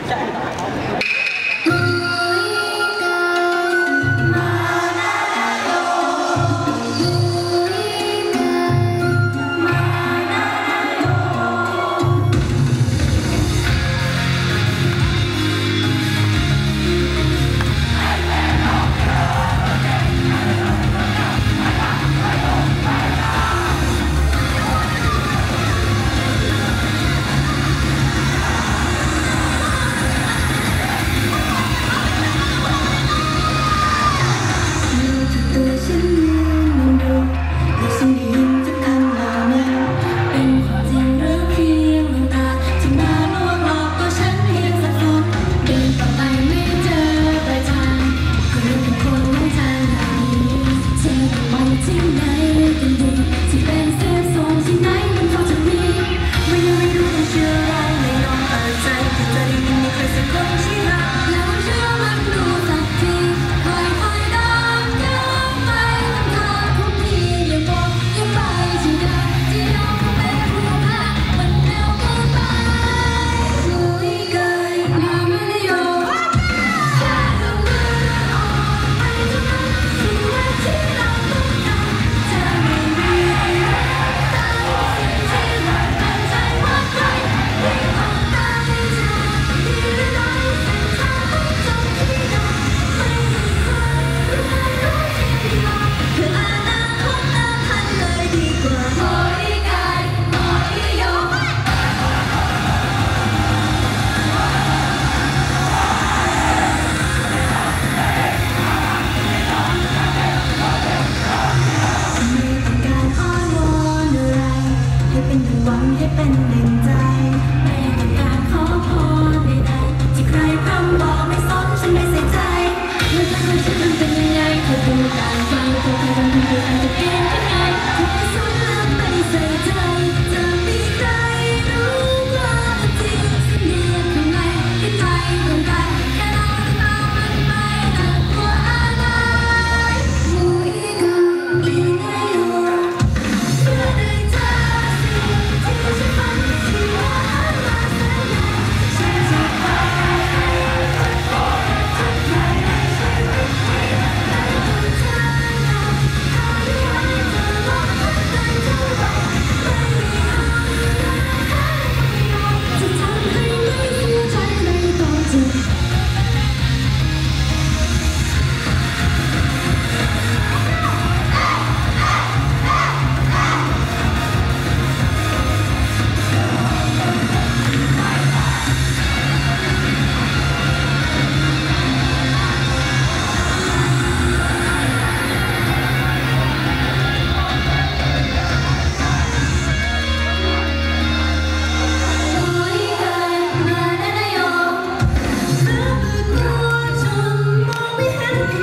站。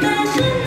那是